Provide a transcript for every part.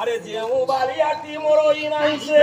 আরে যে মোবাইল আর টি মোর ইনাইছে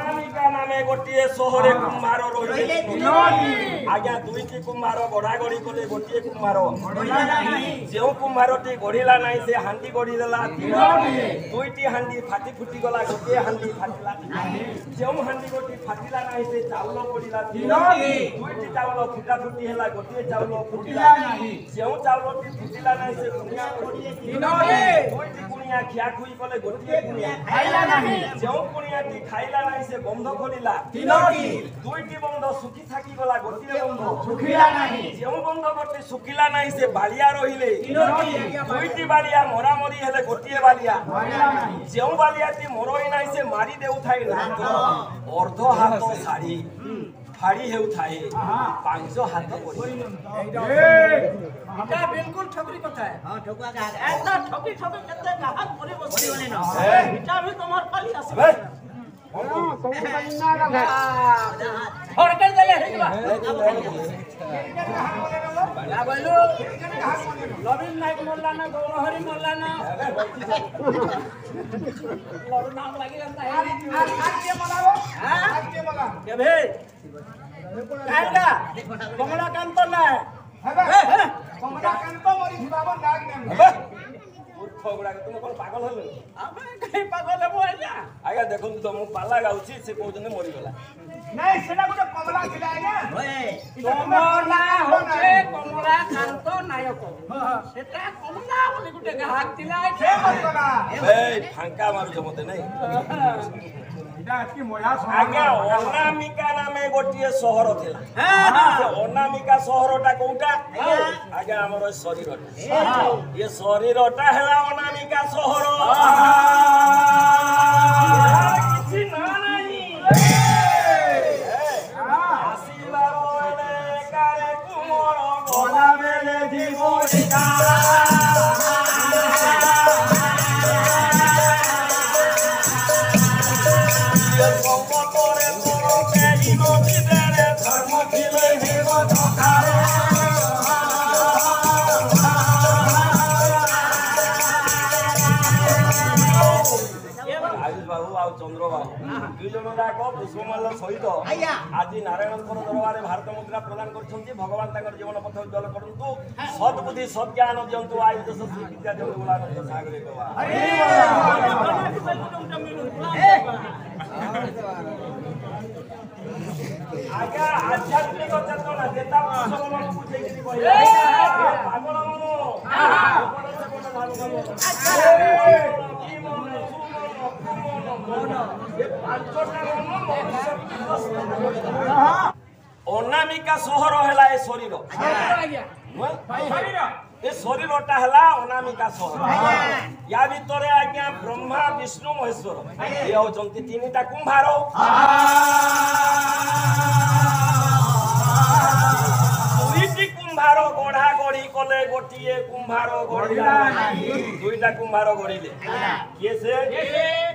ଗୋଟିଏ ସହରେ କୁମ୍ଭାର ରହିଲେ ଆଜ୍ଞା ଦୁଇଟି କୁମ୍ଭାର ଗଢ଼ାଗଢ଼ି କଲେ ଗୋଟିଏ କୁମ୍ଭାର ଯେଉଁ କୁମ୍ଭାରଟି ଗଢ଼ିଲା ନାହିଁ ସେ ହାଣ୍ଡି ଗଢ଼ିଦେଲା ଦୁଇଟି ହାଣ୍ଡି ଫାଟି ଫୁଟିଗଲା ଗୋଟିଏ ହାଣ୍ଡି ଫାଟିଲା ଯେଉଁ ହାଣ୍ଡି ଗୋଟି ଫାଟିଲା ନାହିଁ ସେ ଚାଉଳ ପଡ଼ିଲା ଦୁଇଟି ଚାଉଳ ଫୁଟା ଫୁଟି ହେଲା ଗୋଟିଏ ଚାଉଳ ଫୁଟିଲା ଯେଉଁ ଚାଉଳଟି ଫୁଟିଲା ନାହିଁ ସେ ଗୁଣିଆ ଦୁଇଟି ଗୁଣିଆ ଖିଆଖୁଇ କଲେ ଗୋଟିଏ ଗୁଣିଆ ଖାଇଲା ନାହିଁ ଯେଉଁ ଗୁଣିଆଟି ଖାଇଲା ନାହିଁ ସେ ବନ୍ଧ ଖୋଲିଲା গলা তিনটি দুইটি বন্ধ সুখী থাকি গলা গতিরে বন্ধ সুখিলা নাহি যেও বন্ধ করতে সুখিলা নাহি সে বালিয়া রহিলে তিনটি দুইটি বালিয়া মরা মরি হেলে গতিয়ে বালিয়া যেও বালিয়াটি মরই নাই সে মারি দেউ থাই না অর্ধ হাত শাড়ি ফাড়ি হেউ থাই পাঁচ হাত করি এটা বিলকুল ঠকরি কথা হ্যাঁ ঠকুয়া কাজ এটা ঠকি ঠকি কেতে কাহাত পরে বসি বলে না এটা ভি তোমার খালি আছে নবীন নায়ক মোল্লা না গৌরহরি মোল্লা না নাম লাগিল কমলাকান্ত নায়ক কমলাকান্ত মরি বাবা নাগ নাম ঝগড়া তুমি କ'ଣ ପାଗଳ ହେଲୁ ଆମେ କାହିଁ ପାଗଳ ହେବୁ ଆଜ୍ଞା ଆଜ୍ଞା ଦେଖନ୍ତୁ ତ ମୁଁ ପାଲା ଗାଉଛି ସେ କହୁଛନ୍ତି ମରିଗଲା ନାଇଁ ସେଟା ଗୋଟେ କମଳା ଥିଲା ଆଜ୍ଞା ତମ ନାଁ ହଉଛି କମଳାକାନ୍ତ ନାୟକ ସେଟା କମଳା ବୋଲି ଗୋଟେ ଘାଟ ଥିଲା ଏ ଫାଙ୍କା ମାରୁଛ ମତେ ନାଇଁ ଆଜ୍ଞା ଅନାମିକା ନାମେ ଗୋଟିଏ ସହର ଥିଲା ଅନାମିକା ସହରଟା କୋଉଟା ଆଜ୍ଞା ଆମର ଶରୀରଟା ଏ ଶରୀରଟା ହେଲା ଅନାମିକା ସହର ଦୁଇଜଣ ଯାକ ପୁଷ୍ପମାଲ୍ୟ ସହିତ ଆଜି ନାରାୟଣଙ୍କର ଦରବାରରେ ଭାରତ ମୁଦ୍ରା ପ୍ରଦାନ କରିଛନ୍ତି ଭଗବାନ ତାଙ୍କର ଜୀବନ ପଥ ଉଜ୍ଜଳ କରନ୍ତୁ ସଦ୍ବୁଦ୍ଧି ସଦ୍ଜ୍ଞାନ ଦିଅନ୍ତୁ ଆୟୁଷ ଶ୍ରୀ ବିଦ୍ୟା ଦିଅନ୍ତୁ অনামিকা সহর হেলা এ শরীর ଏ ଶରୀରଟା ହେଲା ଅନାମିକା ସହର ୟା ଭିତରେ ଆଜ୍ଞା ବ୍ରହ୍ମା ବିଷ୍ଣୁ ମହେଶ୍ୱର ଇଏ ହଉଛନ୍ତି ତିନିଟା କୁମ୍ଭାର কুম্ভার গড়া গড়ি কলে গটিয়ে কুম্ভার গড়িলা দুইটা কুম্ভার গড়িলে কিয়ে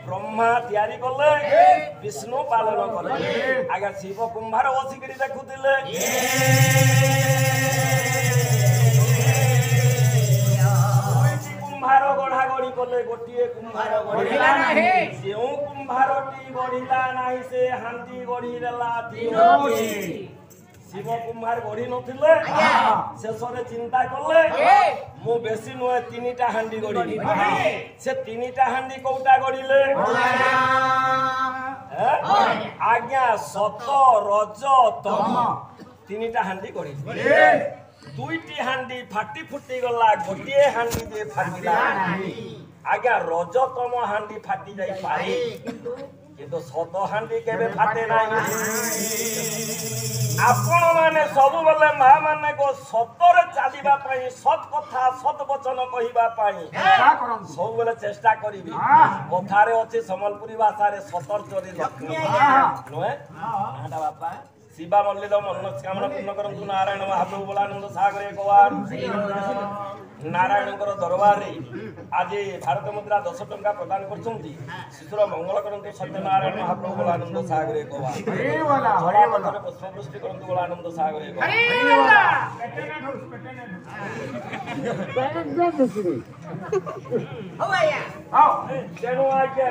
ব্রহ্মা তৈরি করলে বিষ্ণু পালন করলে আগে শিব কুম্ভার বসিকি দেখুলে কুম্ভার গড়া গড়ি কলে গোটিয়ে কুম্ভার গড়িলা নাহি কুম্ভারটি গড়িলা নাই সে হান্তি গড়ি দেলা শিব কুমার গড়ি নথিলে শেষরে চিন্তা করলে মু বেশি নুয়ে তিনটা হান্ডি গড়ি সে তিনটা হান্ডি কোটা গড়িলে আজ্ঞা সত রজ তম তিনটা হান্ডি গড়ি দুইটি হান্ডি ফাটি ফুটি গলা গোটিয়ে হান্ডি দিয়ে ফাটিলা আজ্ঞা রজতম হান্ডি ফাটি যাই পারে কিন্তু শତ ହାଣ୍ଡି କେବେ ଫାଟେ ନାହିଁ ଆପଣମାନେ ସବୁବେଳେ ମା ମାନଙ୍କ ସତରେ ଚାଲିବା ପାଇଁ ସତ କଥା ସତ ବଚନ କହିବା ପାଇଁ ସବୁବେଳେ ଚେଷ୍ଟା କରିବି କଥାରେ ଅଛି ସମ୍ବଲପୁରୀ ଭାଷାରେ ସତର ଚୋରି ଲକ୍ଷ୍ମୀ ନୁହେଁ ବାପା శివ మల్లిదం మల్లస్కామన పూర్ణకరంతు నారాయణ మహాప్రభు బలానంద సాగర కుమార్ নারায়ণଙ୍କର ଦରବାରରେ ଆଜି ଭାରତ ମୁଦ୍ରା ଦଶ ଟଙ୍କା ପ୍ରଦାନ କରିଛନ୍ତି ଶିଶୁର ମଙ୍ଗଳ କରନ୍ତୁ ସତ୍ୟନାରାୟଣ ମହାପ୍ରଭୁ ଗୋଳାନନ୍ଦ ସାଗରେ ପୁଷ୍ପବୃଷ୍ଟି କରନ୍ତୁ ଗୋଳାନନ୍ଦ ସାଗରେ ତେଣୁ ଆଜ୍ଞା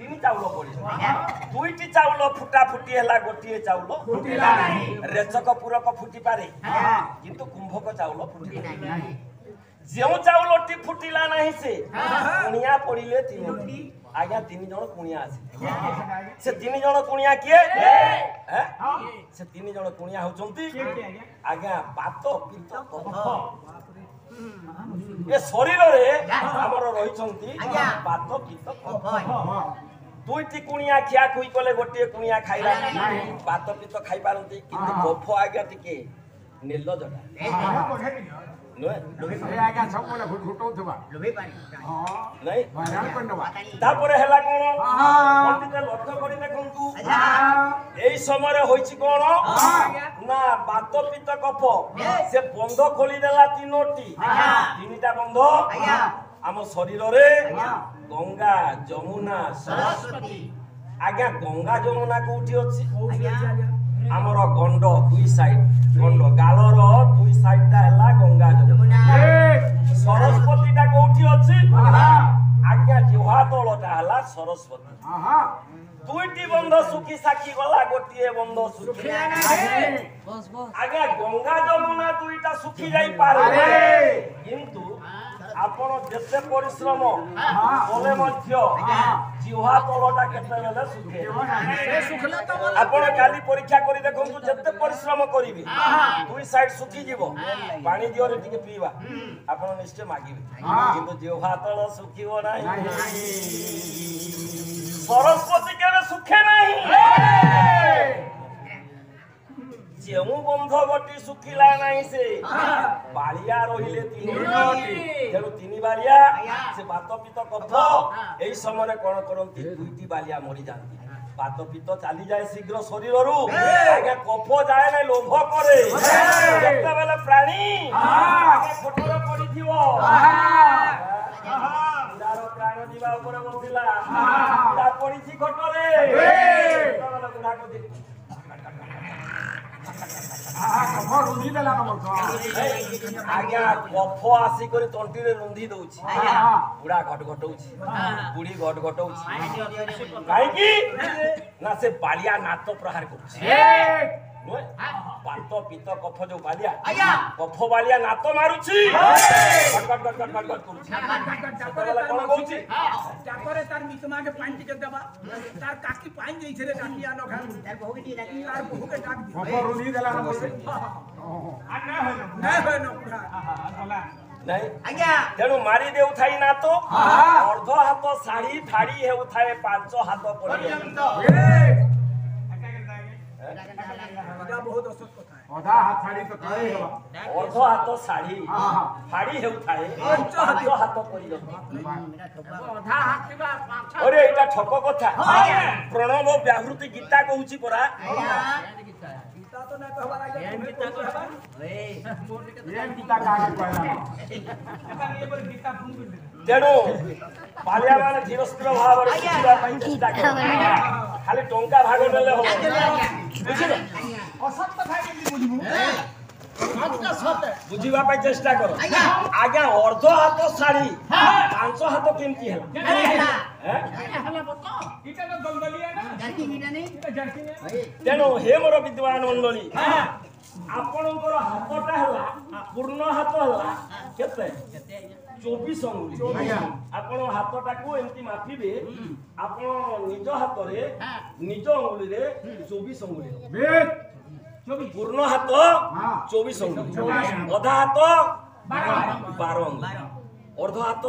ତିନି ଚାଉଳ ପଡ଼ିବ ଦୁଇଟି ଚାଉଳ ଫୁଟାଫୁଟି ହେଲା ଗୋଟିଏ ଚାଉଳ ରେଚକ ପୂରକ ଫୁଟିପାରେ କିନ୍ତୁ କୁମ୍ଭକ ଚାଉଳ ଫୁଟି ଯେଉଁ ଚାଉଳଟି ଫୁଟିଲା ନାହିଁ ସେ କୁଣିଆ ପଡ଼ିଲେ ତିନୋଟି ଆଜ୍ଞା ତିନି ଜଣ କୁଣିଆ ଆସିଲେ ସେ ତିନି ଜଣ କୁଣିଆ କିଏ ସେ ତିନି ଜଣ କୁଣିଆ ହଉଛନ୍ତି ଆଜ୍ଞା ପାତ ପିତ ଏ ଶରୀରରେ ଆମର ରହିଛନ୍ତି ପାତ ପିତ দুইটি কুণিয়া ଖିଆ ଖୁଇ କଲେ ଗୋଟିଏ କୁଣିଆ ଖାଇବା ଭାତ ବି ତ ଖାଇପାରନ୍ତି କିନ୍ତୁ ଗୋଫ ଆଜ୍ଞା ଟିକେ ନିର୍ଲଜଟା ତାପରେ ହେଲା କଣ ଲକ୍ଷ୍ୟ କରି ଦେଖନ୍ତୁ ଏଇ ସମୟରେ ହୋଇଛି କଣ ନା ବାତ ପିତ କଫ ସେ ବନ୍ଧ ଖୋଲିଦେଲା ତିନୋଟି ତିନିଟା ବନ୍ଧ ଆମ ଶରୀରରେ ଗଙ୍ଗା ଯମୁନା ସରସ୍ୱତୀ ଆଜ୍ଞା ଗଙ୍ଗା ଯମୁନା କୋଉଠି ଅଛି ଆମର ଗଣ୍ଡ ଦୁଇ ସାଇଡ୍ ଗଣ୍ଡ ଗାଲର ଦୁଇ ସାଇଡ୍ଟା ହେଲା ଗଙ୍ଗା ଯମୁନା ସରସ୍ୱତୀଟା କୋଉଠି ଅଛି ଆଜ୍ଞା ଜୁହା ତଳଟା ହେଲା ସରସ୍ୱତୀ ଦୁଇଟି ବନ୍ଧ ଶୁଖି ସାଖି ଗଲା ଗୋଟିଏ ବନ୍ଧ ଶୁଖି ଆଜ୍ଞା ଗଙ୍ଗା ଯମୁନା ଦୁଇଟା ଶୁଖି ଯାଇପାରେ କିନ୍ତୁ ଆପଣ ଯେତେ ପରିଶ୍ରମ କଲେ ମଧ୍ୟ ଜିହ୍ୱା ତଳଟା କେତେବେଳେ ଶୁଖେ ଆପଣ କାଲି ପରୀକ୍ଷା କରି ଦେଖନ୍ତୁ ଯେତେ ପରିଶ୍ରମ କରିବେ ଦୁଇ ସାଇଡ୍ ଶୁଖିଯିବ ପାଣି ଦିହରେ ଟିକେ ପିଇବା ଆପଣ ନିଶ୍ଚୟ ମାଗିବେ କିନ୍ତୁ ଜିହ୍ୱା ତଳ ଶୁଖିବ ନାହିଁ ସରସ୍ୱତୀ କେବେ ଶୁଖେ ନାହିଁ যেমু বন্ধ বটি শুখিলা নাইছে বাড়িয়া রহিলে তিনি তেণু তিনি বাড়িয়া সে বাতপিত কফ এই সময় কোণ করতে দুইটি বাড়িয়া মরি যাতে বাতপিত চালি যায় শীঘ্র শরীররু আগে কফ যায় না লোভ করে যেতবেলে প্রাণী ফটোর পড়িথিব প্রাণ যা উপরে বসিলা পড়িছি ঘটরে ଆଜ୍ଞା କଫ ଆସିକରି ତଣ୍ଟିରେ ରୁନ୍ଧି ଦଉଛି ବୁଢା ଘଟ ଘଟଉଛି ବୁଢୀ ଘଟ ଘଟଉଛି କାହିଁକି ନା ସେ ବାଳିଆ ନାତ ପ୍ରହାର କରୁଛି ପାତ ପିତ କଫ ଯୋଉ ବାଲିଆ କଫ ବାଲିଆ ନାତ ମାରୁଛି କଣ କହୁଛି ତାପରେ ତାର ମିଶମାକେ ପାଣି ଟିକେ ଦେବା ତାର କାକି ପାଣି ଦେଇଛି ରେ କାକି ଆନ ଖାଇ ତାର ବୋହୁକେ ଟିକେ ଡାକି ତାର ବୋହୁକେ ଡାକି ଖବର ରୁନି ଦେଲା ନା ବସେ ଆ ନା ହଏ ନା ହଏ ନା ପୁରା ଗଲା ନାଇଁ ଆଜ୍ଞା ତେଣୁ ମାରି ଦେଉଥାଇ ନା ତ ଅର୍ଧ ହାତ ଶାଢ଼ୀ ଧାଡ଼ି ହେଉଥାଏ ପାଞ୍ଚ ହାତ ପର୍ଯ୍ୟନ୍ତ इटा बहुत तो तो हाँ, हाँ। ठक हाँ, तो कथा प्रणव व्याहृति गीता कहउची गीता तो ना कहवा लागे एम गीता कहवा ए मोर गीता का आगे कहला ये पर गीता फोन कर ତେଣୁ ପାଲିଆମାନ ଧୀରସ୍ଥିର ଭାବରେ ଶିଖିବା ପାଇଁ ଚେଷ୍ଟା କର ଖାଲି ଟଙ୍କା ଭାଗ ନେଲେ ହବ ବୁଝିଲ ବୁଝିବା ପାଇଁ ଚେଷ୍ଟା କର ଆଜ୍ଞା ଅର୍ଦ୍ଧ ହାତ ଶାଢୀ ପାଞ୍ଚ ହାତ କେମିତି ହେଲା ତେଣୁ ହେ ମୋର ବିଦ୍ୱାନ ମଣ୍ଡଳୀ ଆପଣଙ୍କର ହାତଟା ହେଲା ପୂର୍ଣ୍ଣ ହାତ ହେଲା କେତେ চব্বিশ আঙ্গুলি ଆପଣ ହାତଟାକୁ ଏମିତି ମାପିବେ ଆପଣ ନିଜ ହାତରେ ନିଜ ଅଙ୍ଗୁଳିରେ ଚବିଶ ଅଙ୍ଗୁଳି ପୂର୍ଣ୍ଣ ହାତ ଚବିଶ ଅଙ୍ଗୁଳି ଅଧା ହାତ ବାର ଅଙ୍ଗୁଳି ଅର୍ଧ ହାତ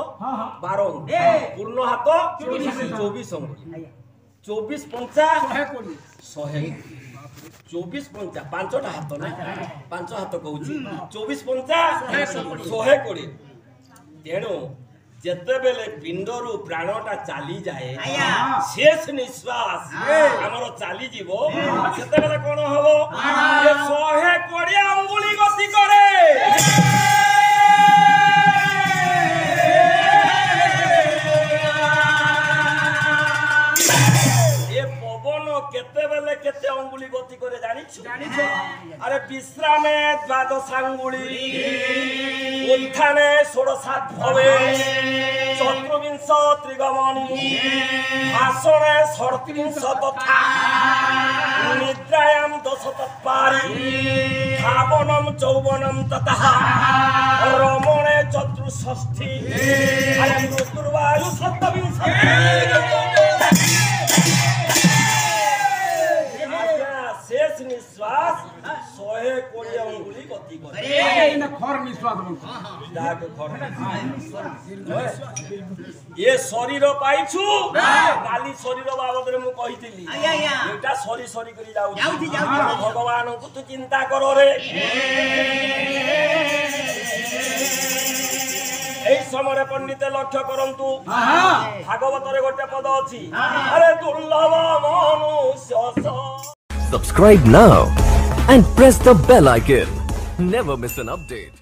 ବାର ଅଙ୍ଗୁଳି ପୂର୍ଣ୍ଣ ହାତ ଚବିଶ ଅଙ୍ଗୁଳି চব্বিশ পঞ্চা শহে চব্বিশ পঞ্চা পাঁচটা হাত না পাঁচ হাত কହୁছি চব্বিশ পঞ্চা শহে কোড়িয়ে ତେଣୁ ଯେତେବେଳେ ପିଣ୍ଡରୁ ପ୍ରାଣଟା ଚାଲିଯାଏ ଶେଷ ନିଶ୍ୱାସ ଆମର ଚାଲିଯିବ ସେତେବେଳେ କଣ ହବ ଶହେ କୋଡ଼ିଏ ଅଙ୍ଗୁଳି ଗତି କରେ পবন কেতেবেলে কেতে অঙ্গুলি গতি করে জানিছ জানিছ আরে বিশ্রামে দ্বাদশ আঙ্গুলি উত্থানে ষোড়শাত ভবে চতুর্বিংশ ত্রিগমণি ভাষণে ষড়ত্রিংশ তথা নিদ্রায়াম দশ তৎপারি ধাবনম চৌবনম তথা রমণে চতুর্ষষ্ঠী ଏ ଶରୀର ପାଇଛୁ କାଲି ଶରୀର ବାବଦରେ ମୁଁ କହିଥିଲି ଏଇଟା ସରି ସରି କରି ଯାଉଛି ଭଗବାନଙ୍କୁ ତୁ ଚିନ୍ତା କରରେ এই সময় পণ্ডিতে লক্ষ্য করন্তু ভাগবতরে গোটে পদ অছি আরে দুর্লভ মনুষ্য Subscribe now and press the bell icon. Never miss an update.